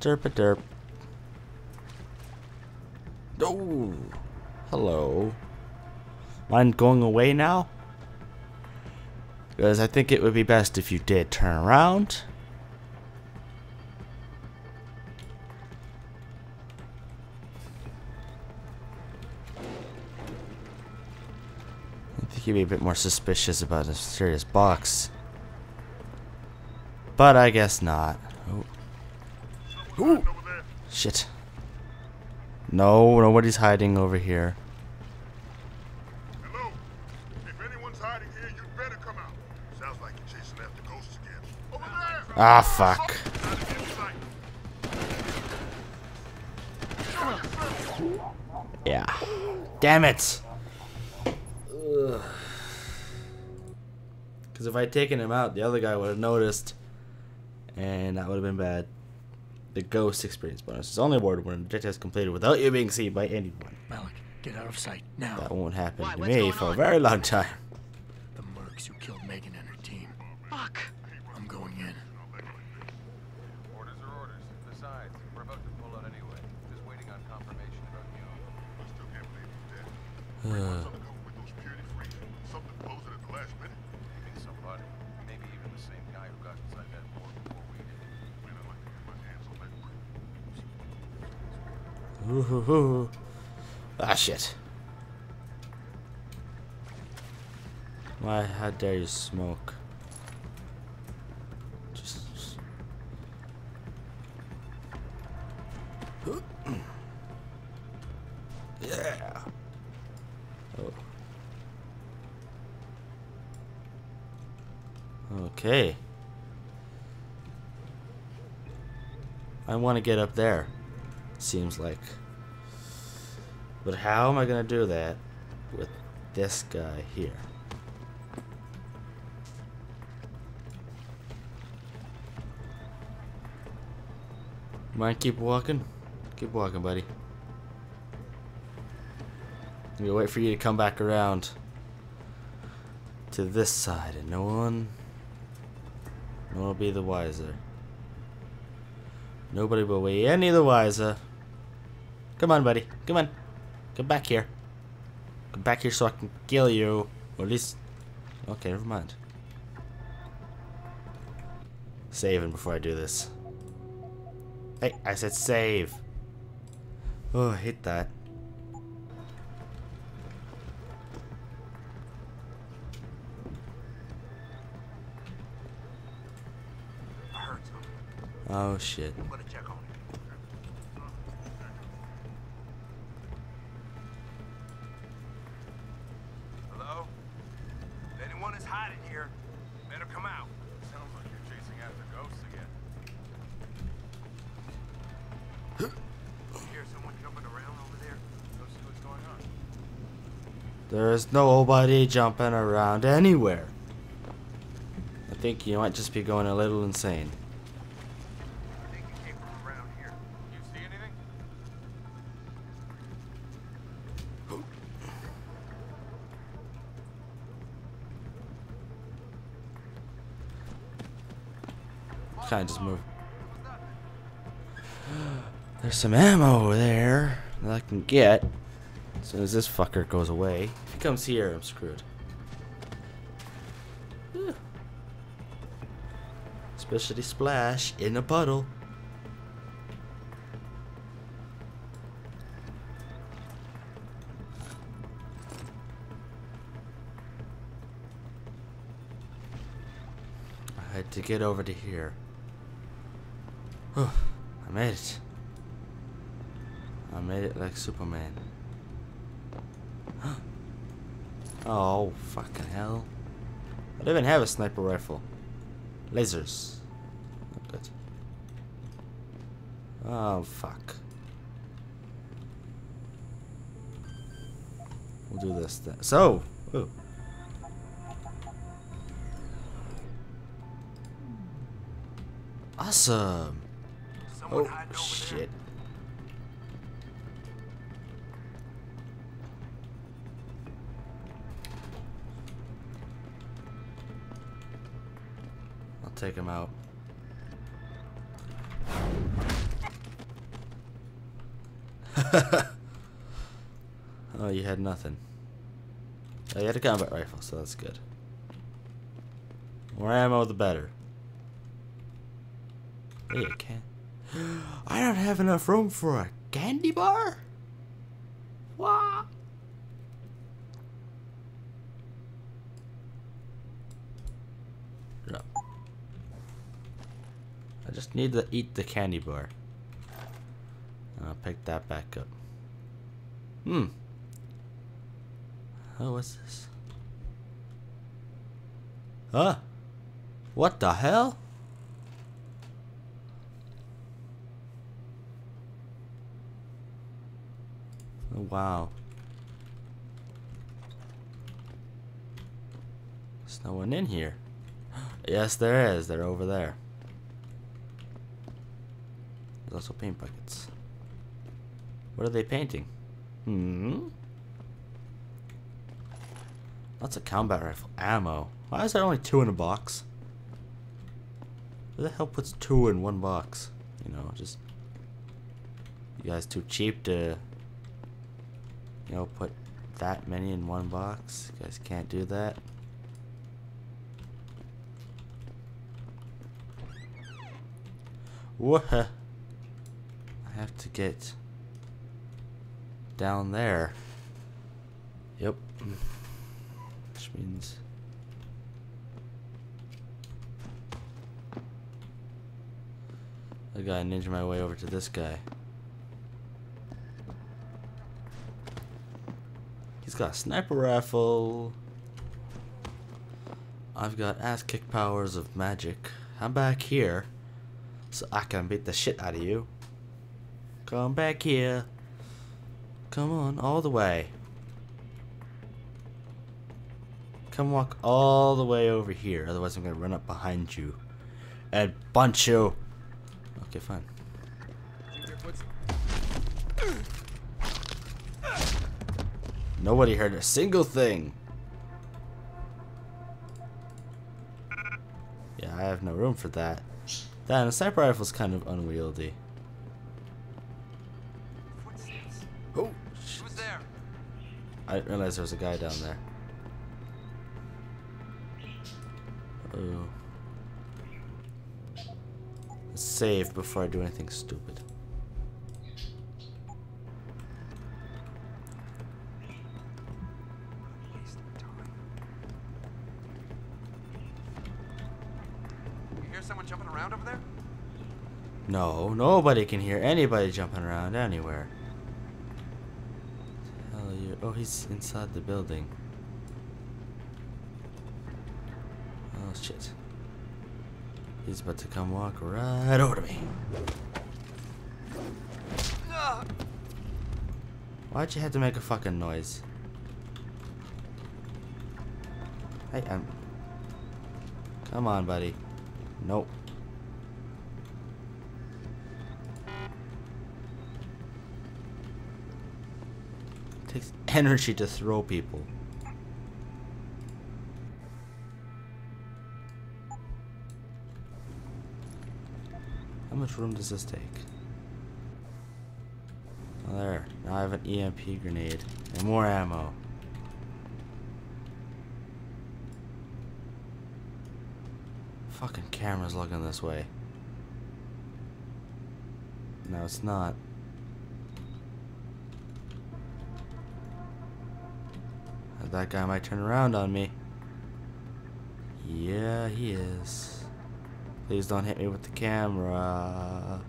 Derp a derp. Oh, hello. Mind going away now? Because I think it would be best if you did turn around. I think you'd be a bit more suspicious about a serious box. But I guess not. Oh. Ooh. Shit. No, nobody's hiding over here. Hello? If anyone's hiding here, you better come out. Sounds like you're chasing after ghosts again. Over there! Ah, fuck. Yeah. Damn it! Because if I'd taken him out, the other guy would have noticed. And that would have been bad. The ghost experience bonus is only awarded when an objective is completed without you being seen by anyone. Malik, get out of sight now. That won't happen Why, to me going for a very long time. The mercs who killed Megan and her team. Fuck. I'm going in. Orders are orders. Besides, we're about to pull out anyway. Just waiting on confirmation about you. I still can't believe he's dead. Something come with those security freaks. Something closing at the last minute. Maybe somebody. Maybe even the same guy who got inside that morgue before we did. Man, I'd like to get my hands on that brick. Ooh. Ah, shit. Why, how dare you smoke? Yeah. Oh. Okay. I want to get up there. Seems like. But how am I gonna do that with this guy here? Mind keep walking? Keep walking, buddy. I'm gonna wait for you to come back around to this side, and no one, no one will be the wiser. Nobody will be any the wiser. Come on, buddy. Come on. Come back here. Come back here so I can kill you. Or at least... Okay, never mind. Saving before I do this. Hey, I said save. Oh, I hate that. I heard something. Oh, shit. Hiding here, better come out. Sounds like you're chasing after ghosts again. You hear someone jumping around over there? Go see what's going on. There's nobody jumping around anywhere. I think you might just be going a little insane. I think it came from around here. You see anything? Kind of just move. There's some ammo there that I can get as soon as this fucker goes away. If he comes here, I'm screwed. Whew. Especially splash in a puddle. I had to get over to here. Oh, I made it. I made it like Superman. oh, fucking hell. I don't even have a sniper rifle. Lasers. Not good. Oh, fuck. We'll do this then. So, ooh. Awesome. Oh, shit. I'll take him out. oh, you had nothing. Oh, you had a combat rifle, so that's good. More ammo, the better. Hey, a can. I don't have enough room for a candy bar. What? No. I just need to eat the candy bar. I'll pick that back up. Hmm. Oh, what's this? Huh? What the hell? Oh, wow. There's no one in here. yes, there is. They're over there. There's also paint buckets. What are they painting? Hmm? That's a combat rifle ammo. Why is there only two in a box? Who the hell puts two in one box? You know, just... You guys too cheap to... You know, put that many in one box? You guys can't do that? What? I have to get down there. Yep. Which means... I gotta ninja my way over to this guy. He's got sniper rifle. I've got ass kick powers of magic. I'm back here so I can beat the shit out of you. Come back here. Come on, all the way. Come walk all the way over here, otherwise I'm gonna run up behind you and punch you. Okay, fine. Nobody heard a single thing. Yeah, I have no room for that. That and a sniper rifle's kind of unwieldy. Oh. Who's there? I didn't realize there was a guy down there. Oh. Save before I do anything stupid. No, nobody can hear anybody jumping around anywhere. Hell, you. Oh, he's inside the building. Oh shit. He's about to come walk right over to me. Why'd you have to make a fucking noise? Hey, I'm. Come on, buddy. Nope. Takes energy to throw people. How much room does this take? Oh, there. Now I have an EMP grenade and more ammo. Fucking camera's looking this way. No, it's not. That guy might turn around on me. Yeah, he is. Please don't hit me with the camera.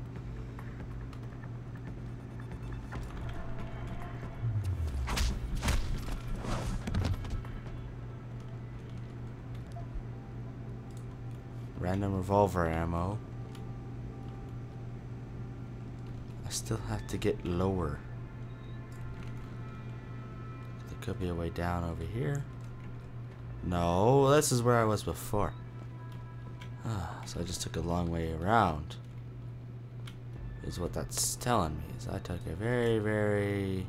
Random revolver ammo. I still have to get lower. Could be a way down over here. No, this is where I was before. Ah, so I just took a long way around. Is what that's telling me. Is I took a very, very...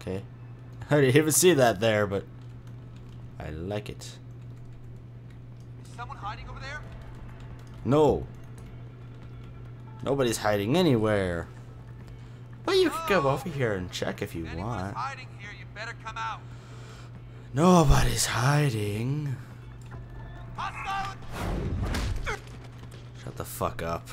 Okay. I didn't even see that there, but I like it. Is someone hiding over there? No. Nobody's hiding anywhere. But you can go over here and check if you want. here, you better come out. Nobody's hiding. Hostile! Shut the fuck up.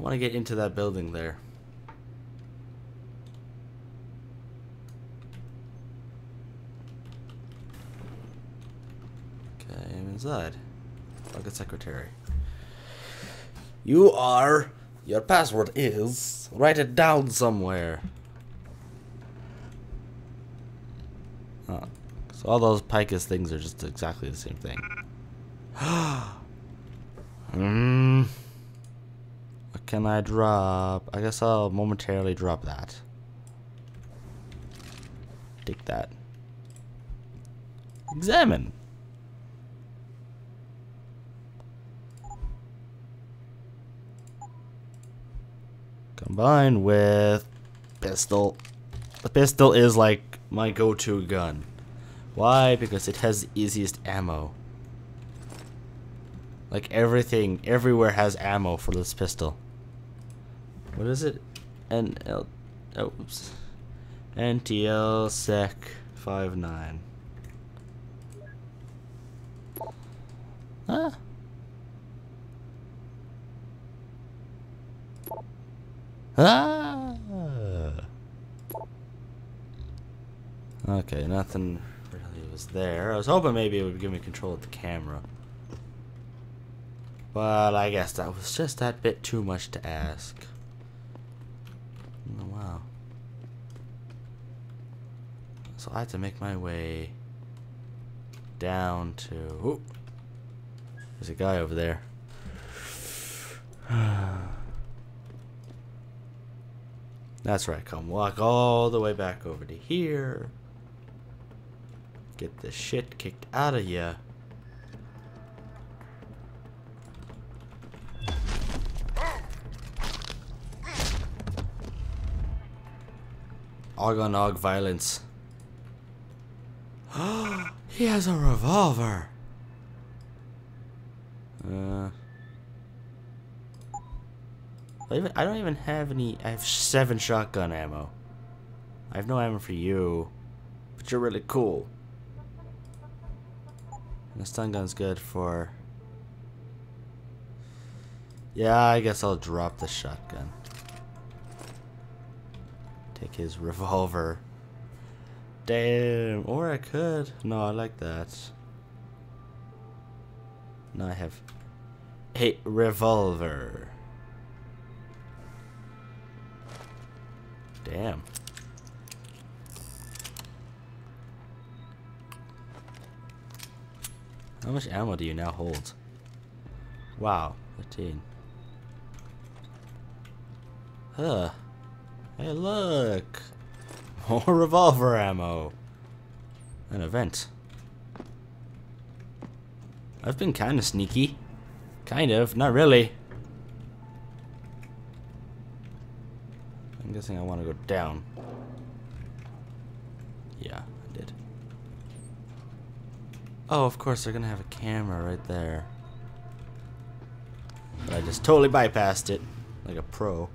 I want to get into that building there. I'm. Pocket secretary. You are. Your password is. Write it down somewhere. Huh. So all those Picus things are just exactly the same thing. Hmm. What can I drop? I guess I'll momentarily drop that. Take that. Examine. Combined with pistol. The pistol is like my go-to gun. Why? Because it has the easiest ammo. Like everything, everywhere has ammo for this pistol. What is it? N L. Oh, oops. NTL Sec 59. Huh? Ah. Okay, nothing really was there. I was hoping maybe it would give me control of the camera. But I guess that was just that bit too much to ask. Oh, wow. So I have to make my way down to. Ooh, there's a guy over there. That's right, come walk all the way back over to here. Get the shit kicked out of ya. Og on og violence. he has a revolver. Uh, I don't even have any. I have seven shotgun ammo. I have no ammo for you, but you're really cool. And the stun gun's good for. Yeah, I guess I'll drop the shotgun. Take his revolver. Damn, or I could. No, I like that. Now I have a revolver. Damn. How much ammo do you now hold? Wow, 15. Huh. Hey, look! More revolver ammo! An event. I've been kind of sneaky. Kind of, not really. I'm guessing I want to go down. Yeah, I did. Oh, of course, they're gonna have a camera right there. But I just totally bypassed it. Like a pro.